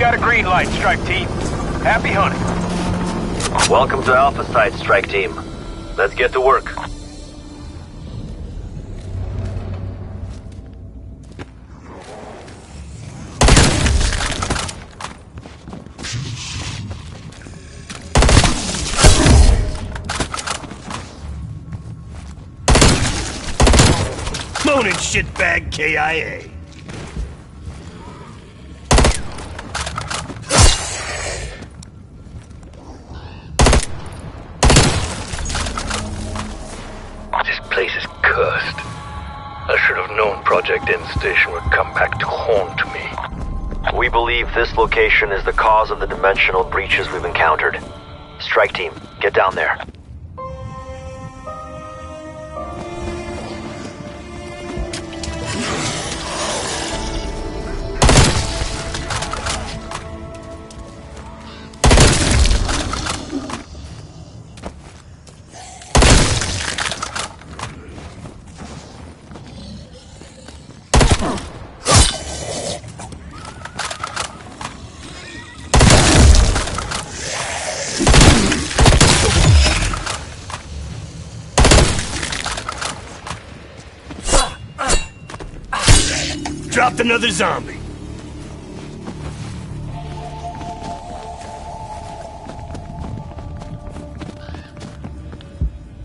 Got a green light, strike team. Happy hunting. Welcome to Alpha Site, strike team. Let's get to work. Moaning shitbag KIA. This location is the cause of the dimensional breaches we've encountered. Strike team, get down there. Another zombie.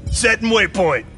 Setting waypoint.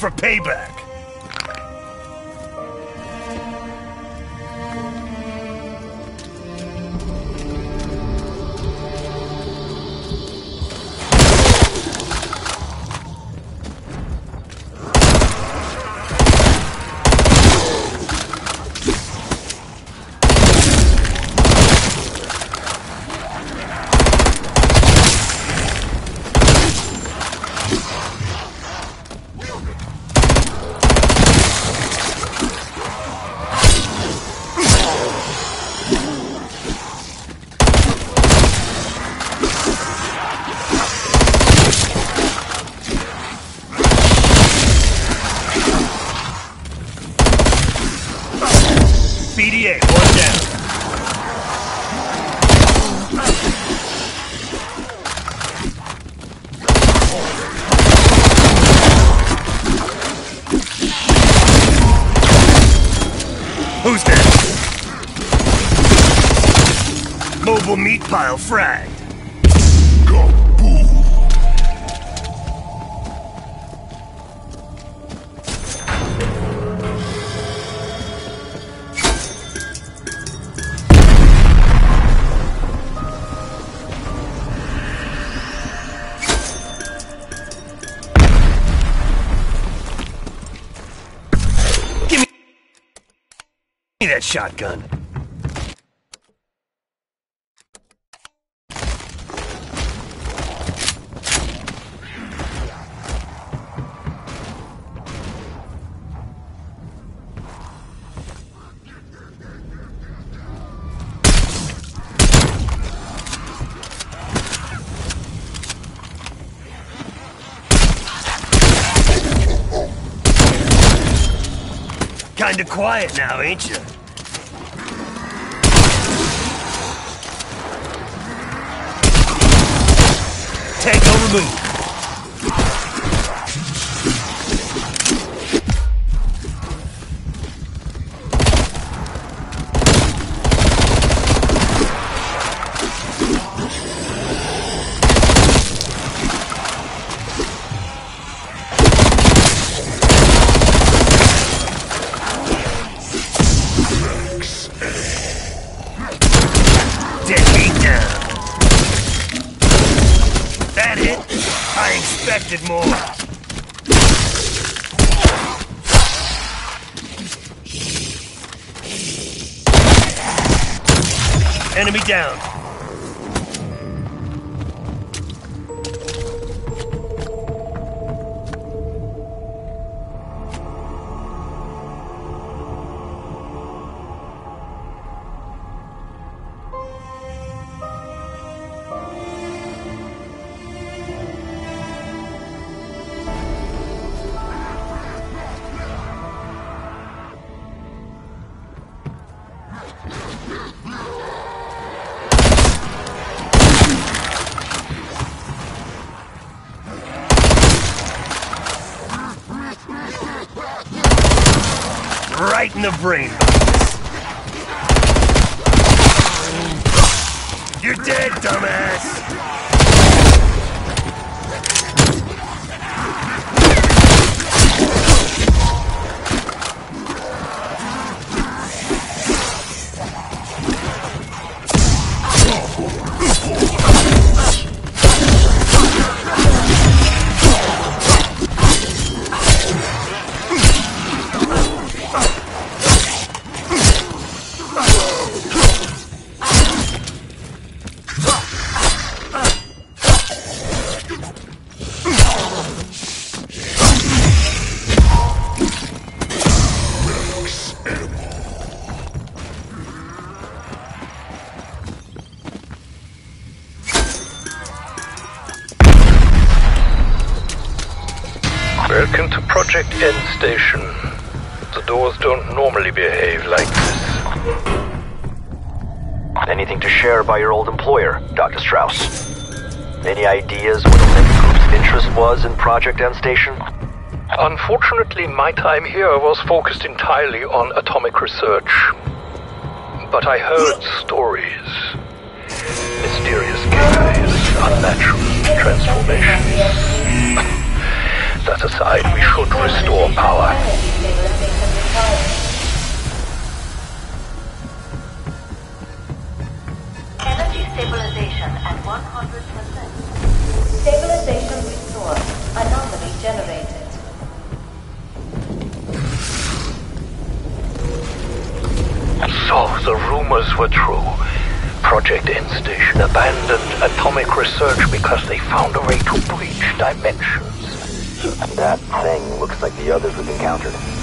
For payback. Pile fragged. Give me that shotgun. Kinda quiet now, ain't you? Tango removed. Down. Station. The doors don't normally behave like this. Anything to share by your old employer, Dr. Strauss? Any ideas what the Link Group's interest was in Project End Station? Unfortunately, my time here was focused entirely on atomic research. But I heard stories. Mysterious gateways, unnatural transformations. That aside, we should restore power. The others we've encountered.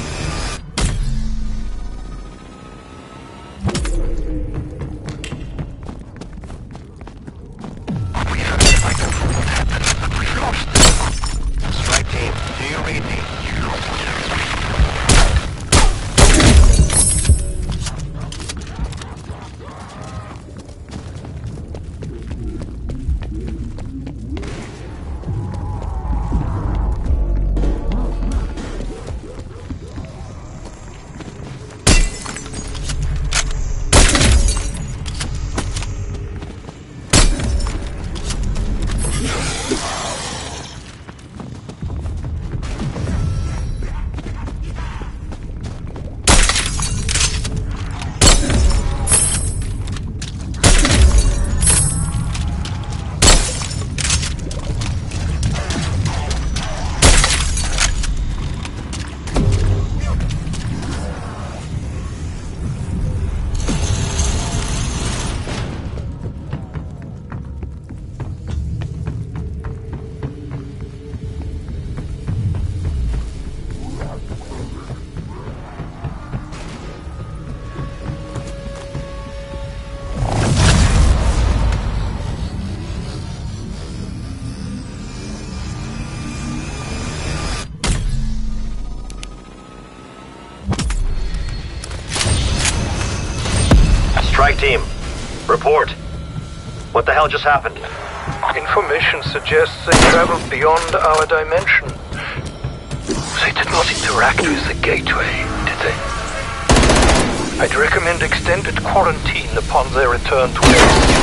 Hell just happened? Information suggests they traveled beyond our dimension. They did not interact with the gateway, did they? I'd recommend extended quarantine upon their return to Earth.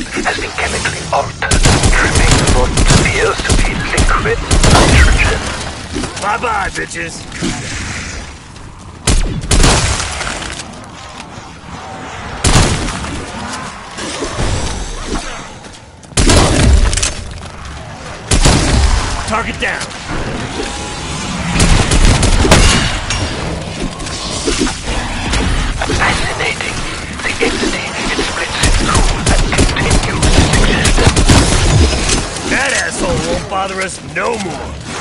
Has been chemically altered, trimming what appears to be liquid nitrogen. Bye-bye, bitches. Target down. Bother us no more.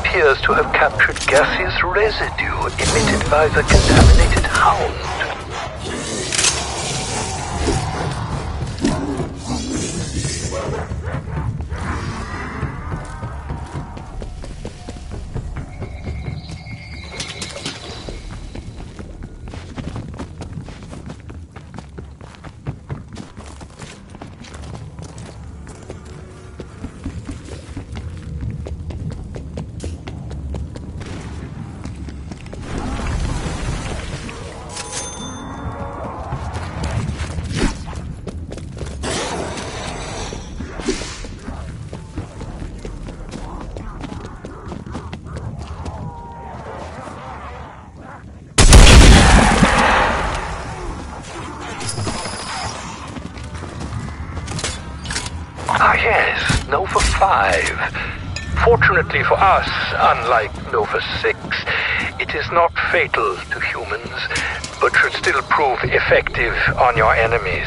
appears to have captured gaseous residue emitted by the contaminated house. For us, unlike Nova 6, it is not fatal to humans, but should still prove effective on your enemies.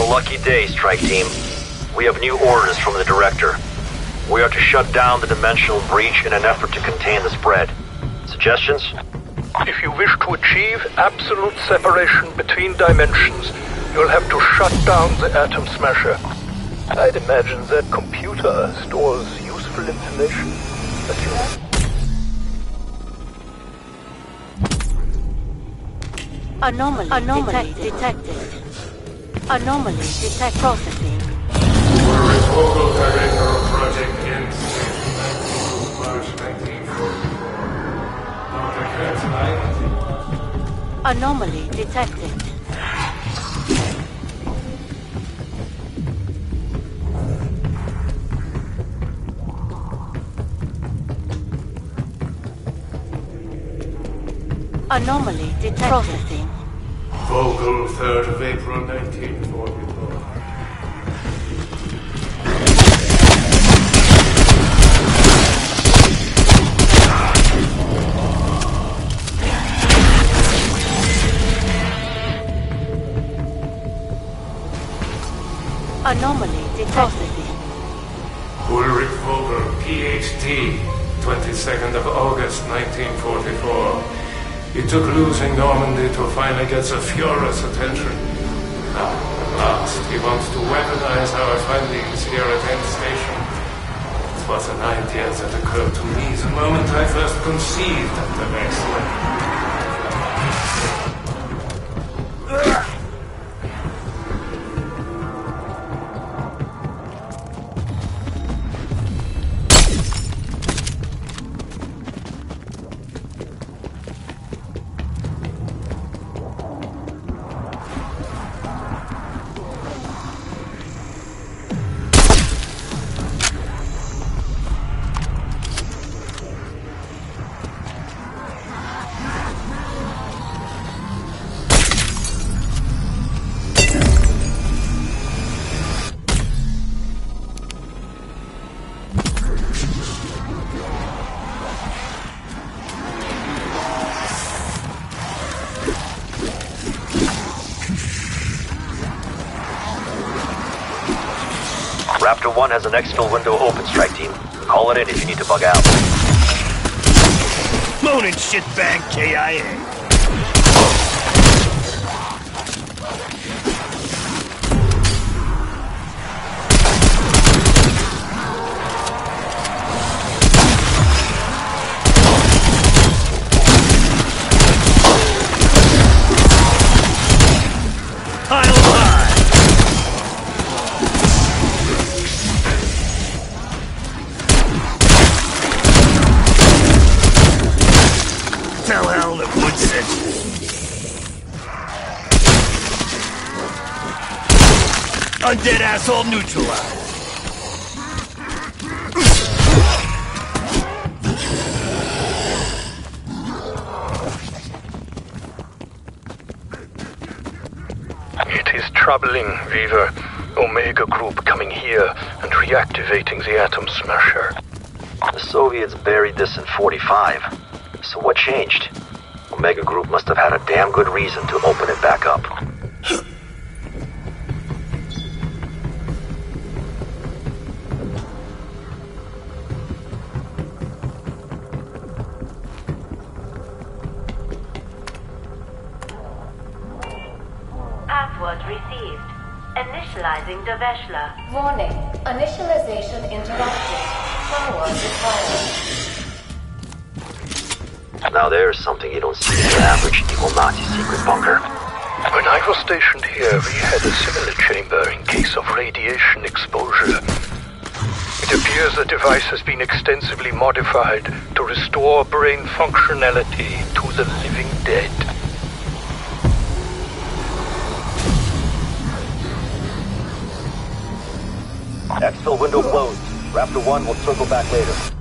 It's our lucky day, strike team. We have new orders from the director. We are to shut down the dimensional breach in an effort to contain the spread. Suggestions? If you wish to achieve absolute separation between dimensions, you'll have to shut down the Atom Smasher. I'd imagine that computer stores useful information. But you Anomaly, Anomaly detected. Anomaly detect processing. Local Anomaly detected. Anomaly detected. Processing. Vogel, 3rd of April 1944. Anomaly detected. Ulrich Vogel, PhD, 22nd of August 1944. It took losing Normandy to finally get the Führer's attention. Now, at last, he wants to weaponize our findings here at End Station. It was an idea that occurred to me the moment I first conceived of the vessel. Raptor 1 has an exfil window open, strike team. Call it in if you need to bug out. Moaning shitbag KIA. Asshole neutralized. It is troubling, Weaver. Omega Group coming here and reactivating the Atom Smasher. The Soviets buried this in 45. So what changed? Omega Group must have had a damn good reason to open it back up. Deveshla. Warning. Initialization interrupted. Power required. Now there's something you don't see in your average evil Nazi secret bunker. When I was stationed here, we had a similar chamber in case of radiation exposure. It appears the device has been extensively modified to restore brain functionality to the living Exfil window closed. Raptor 1 will circle back later.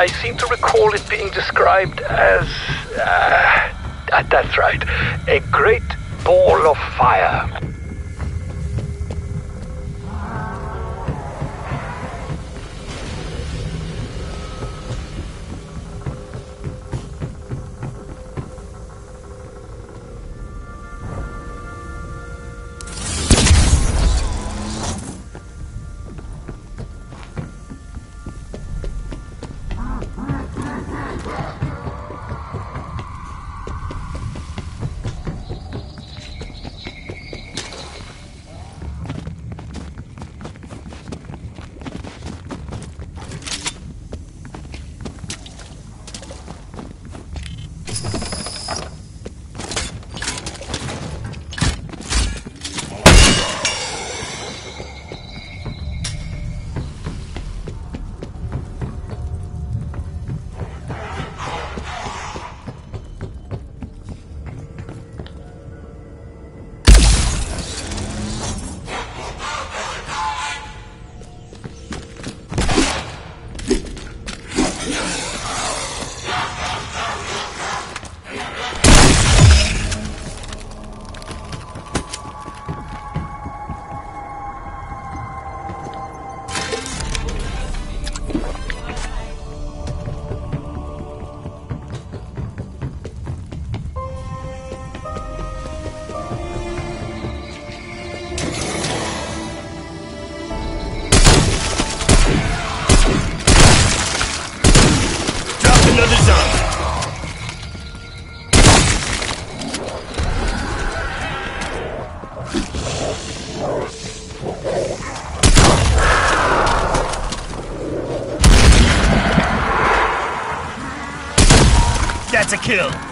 I seem to recall it being described as. Uh, uh, that's right. A great ball of fire. That's a kill.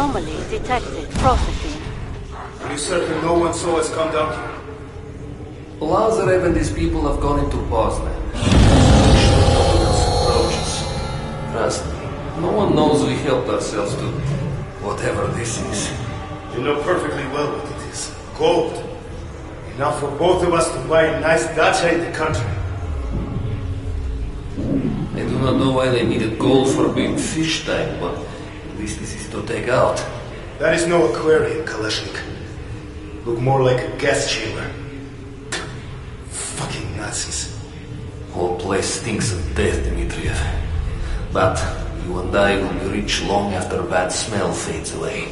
Anomaly detected. Processing. Are you certain no one saw us come down here? Lazarev and his people have gone into Poznan. approaches. Trust me, no one knows we helped ourselves to whatever this is. You know perfectly well what it is. Gold. Enough for both of us to buy a nice dacha in the country. I do not know why they needed gold for a big fish tank, but to take out. That is no aquarium, Kalashnik. Look more like a gas chamber. Fucking Nazis. Whole place stinks of death, Dmitriev. But you and I will be rich long after bad smell fades away.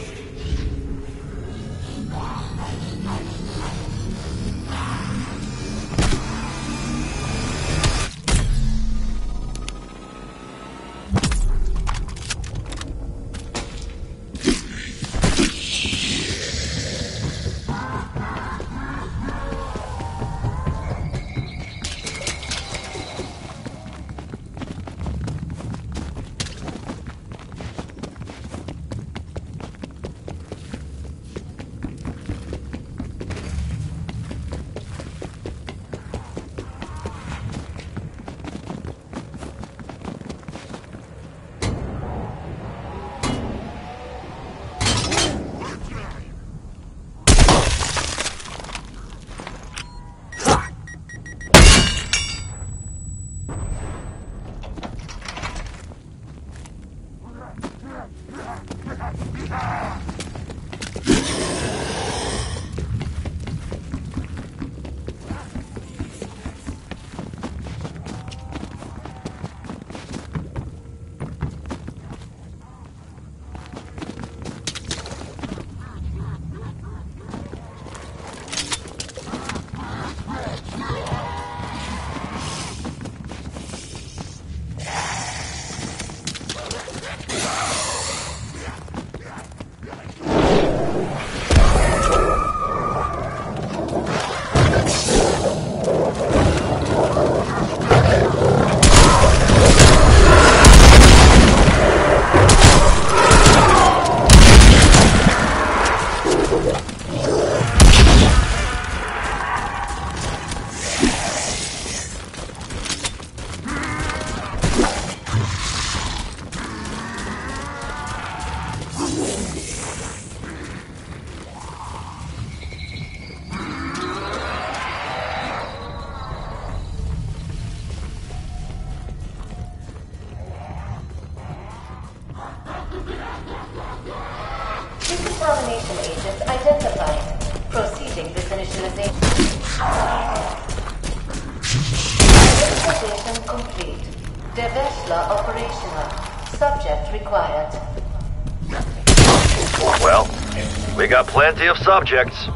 We got plenty of subjects.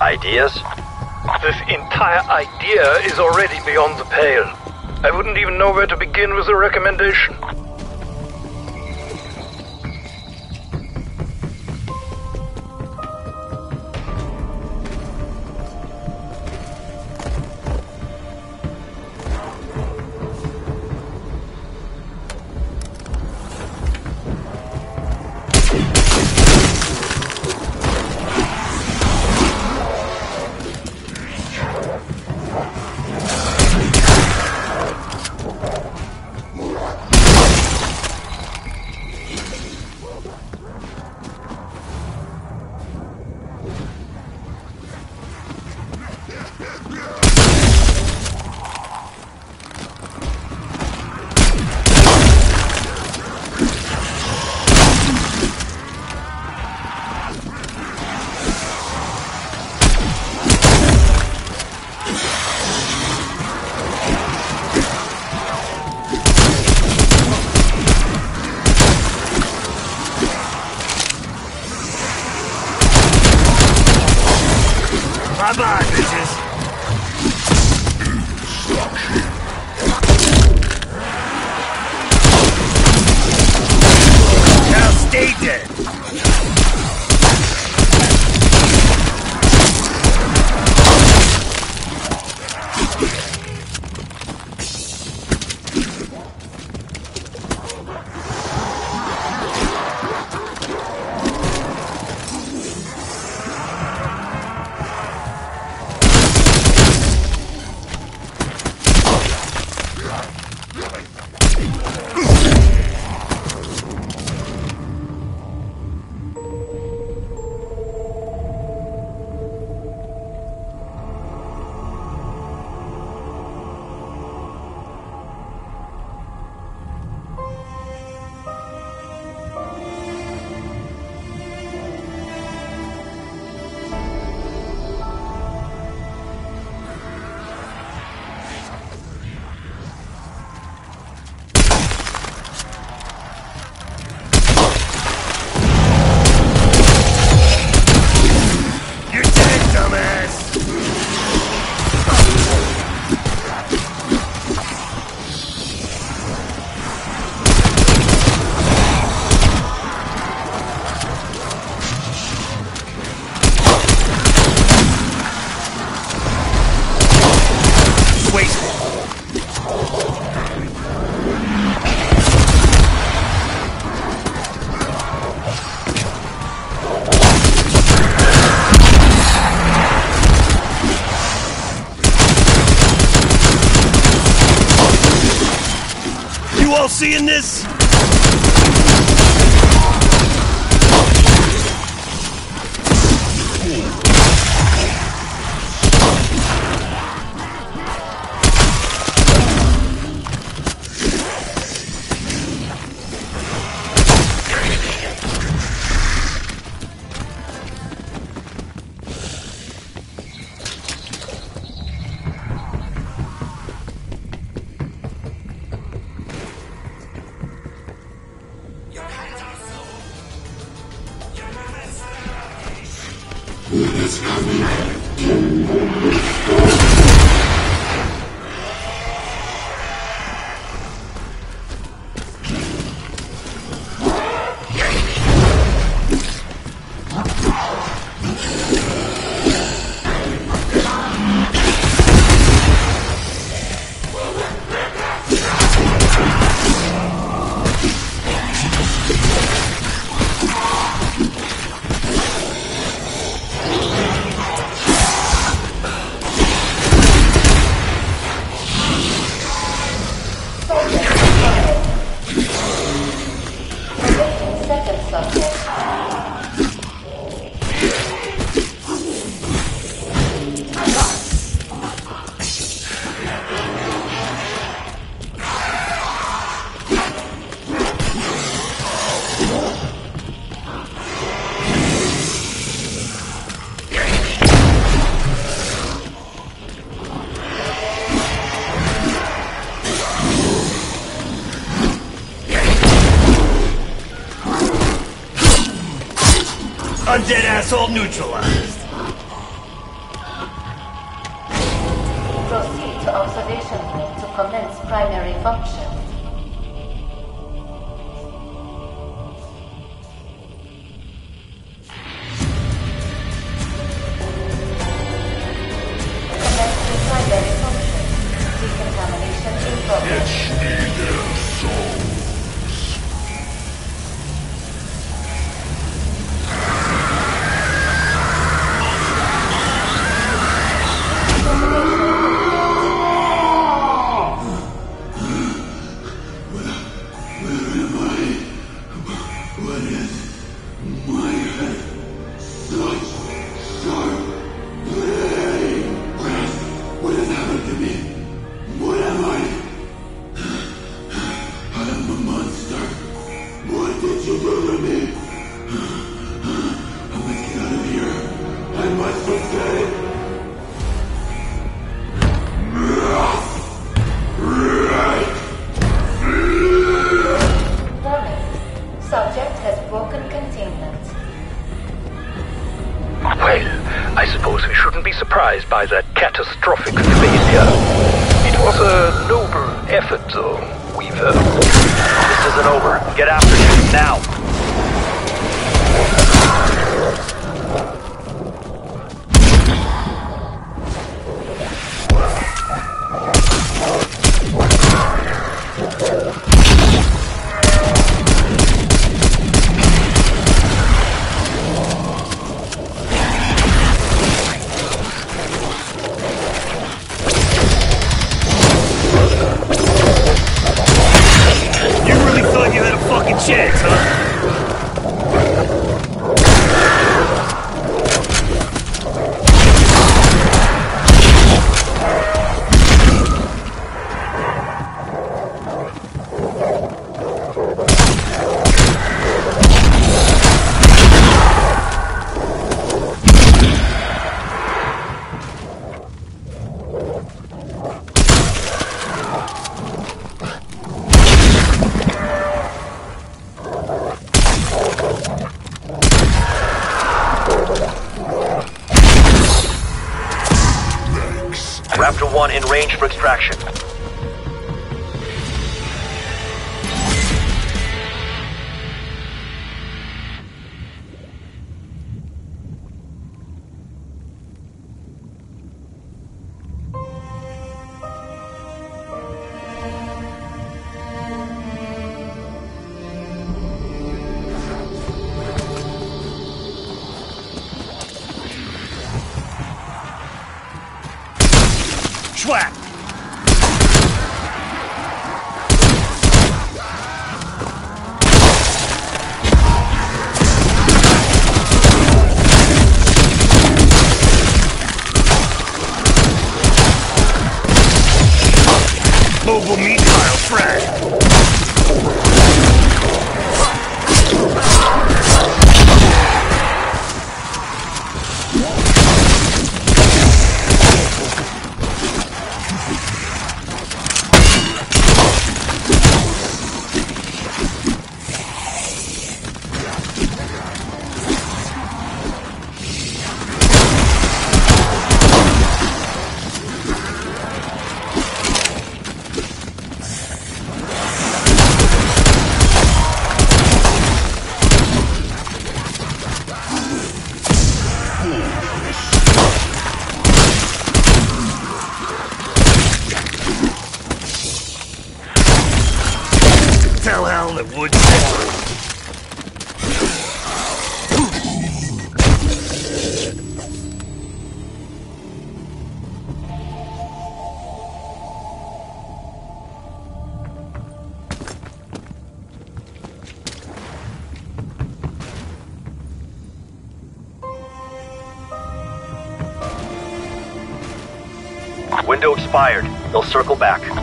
Ideas? This entire idea is already beyond the pale. I wouldn't even know where to begin with a recommendation. Seeing this? Asshole neutralized. Fucking chance, huh? Window expired. They'll circle back.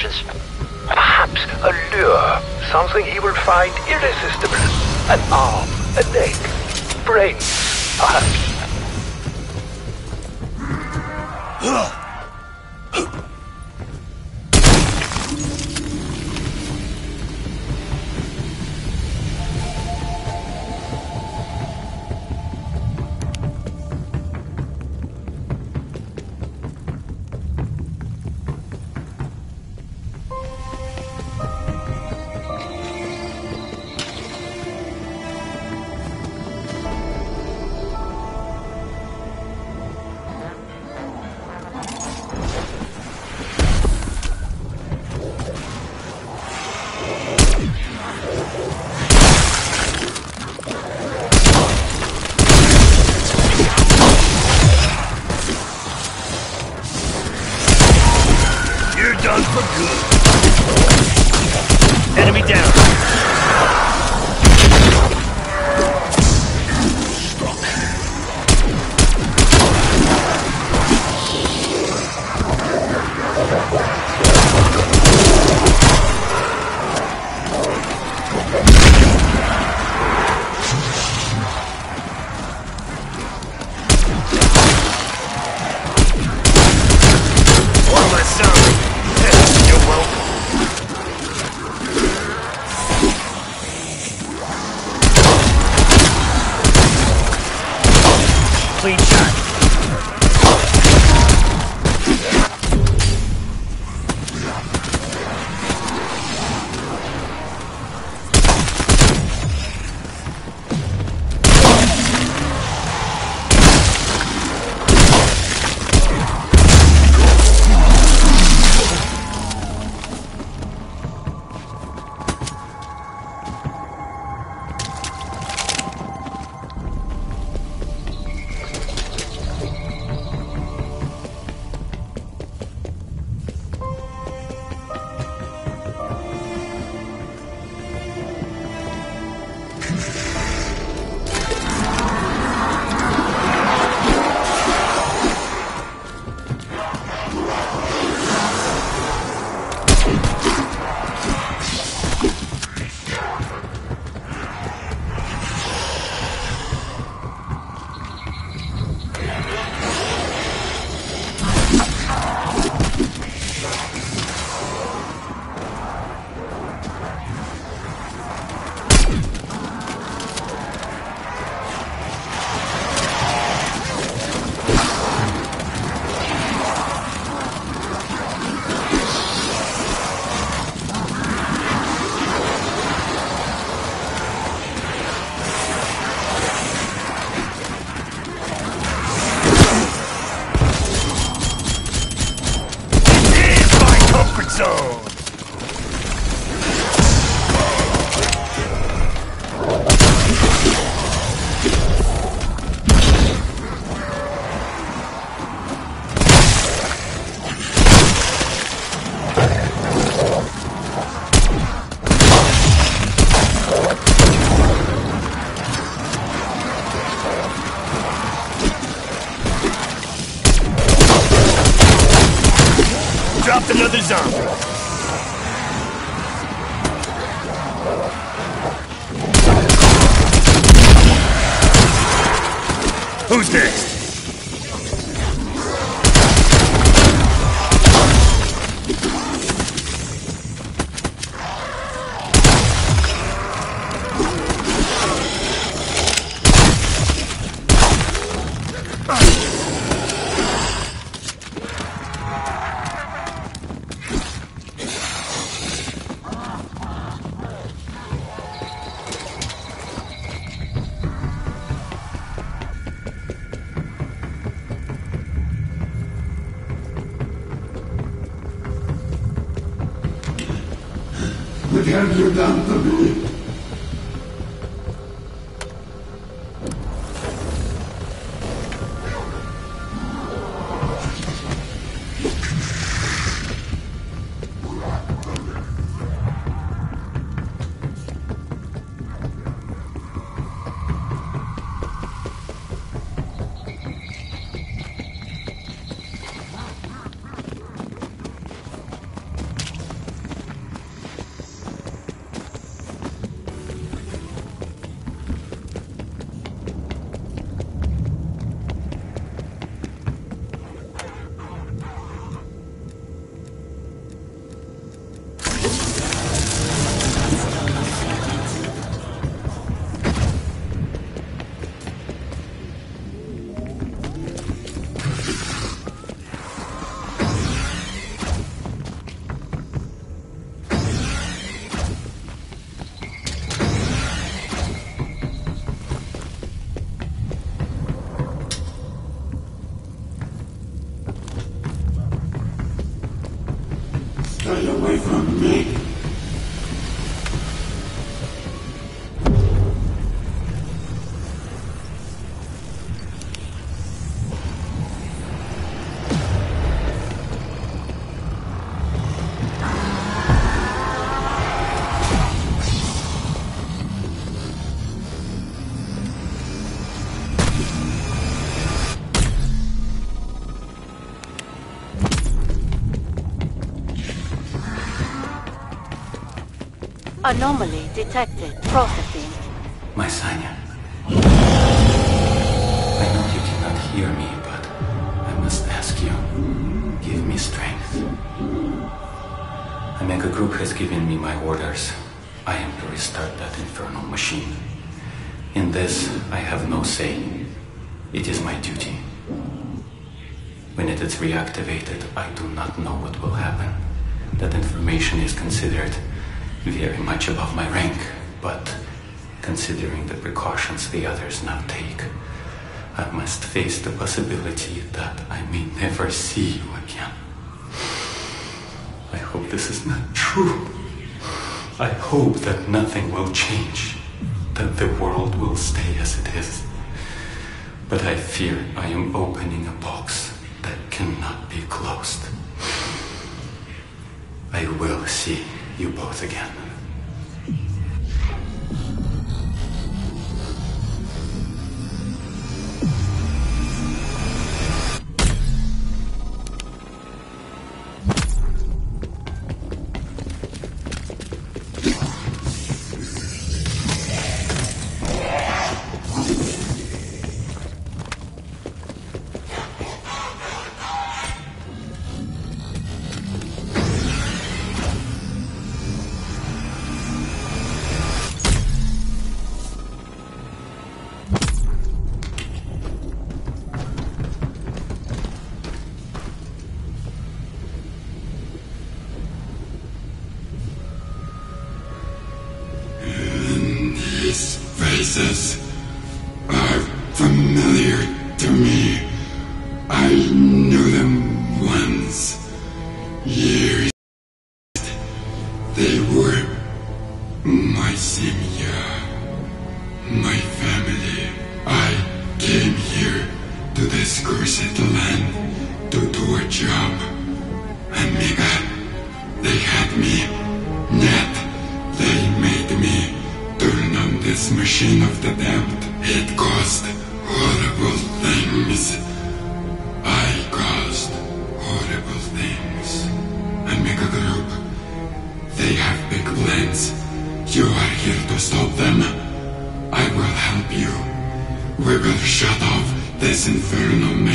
Perhaps a lure. Something he will find irresistible. An arm, a leg, brains, perhaps. What Anomaly detected. Processing. My Sanya. I know you cannot hear me, but I must ask you. Give me strength. Omega Group has given me my orders. I am to restart that infernal machine. In this, I have no say. It is my duty. When it is reactivated, I do not know what will happen. That information is considered very much above my rank, but considering the precautions the others now take, I must face the possibility that I may never see you again. I hope this is not true. I hope that nothing will change, that the world will stay as it is. But I fear I am opening a box that cannot be closed. I will see you both again.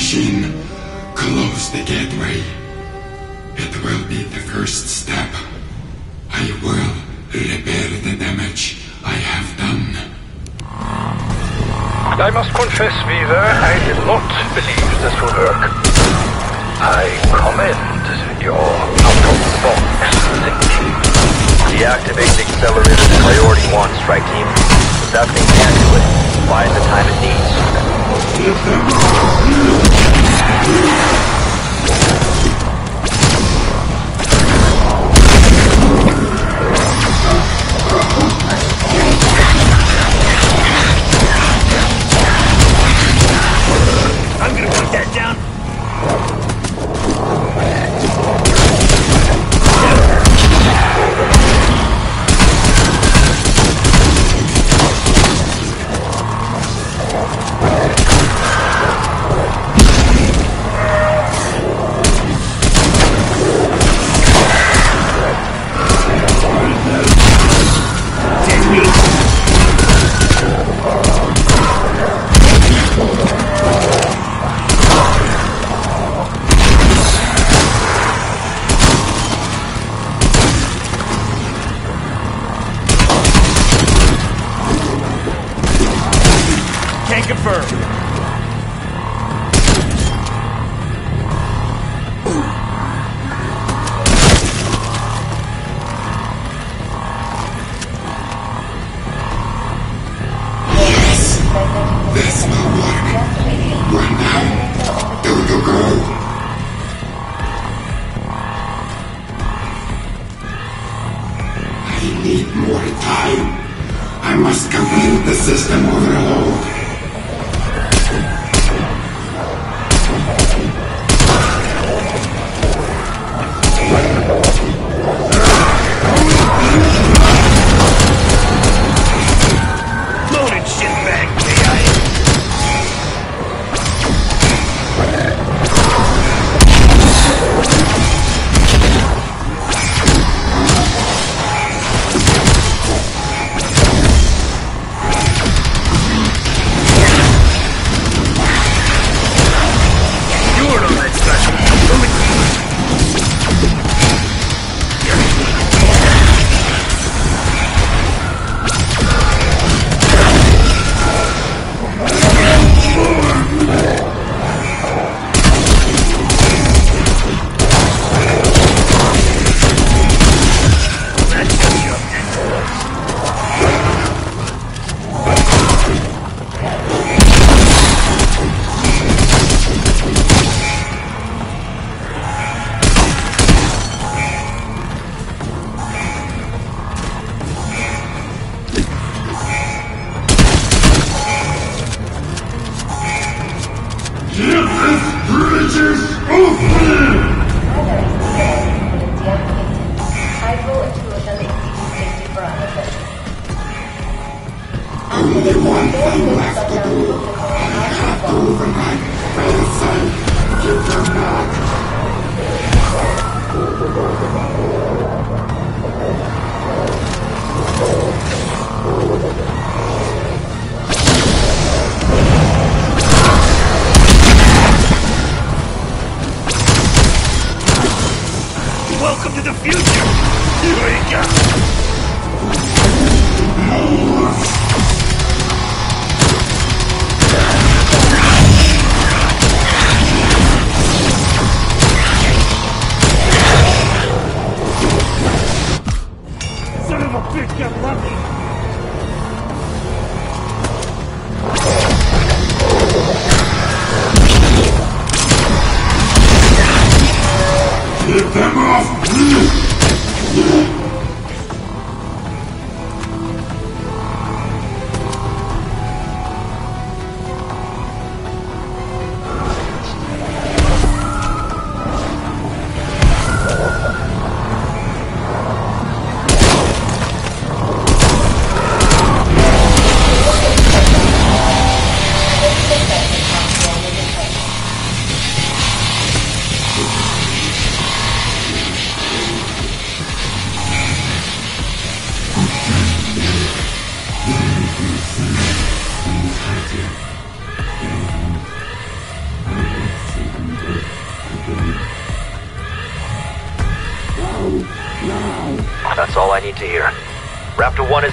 Machine. Close the gateway. It will be the first step. I will repair the damage I have done. I must confess, Weaver, I did not believe this would work. I commend your out-of-the-box thinking. Deactivate the accelerator priority one, strike team. If that thing can't do it, find the time it needs. Give them all!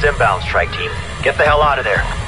Inbound, strike team. Get the hell out of there.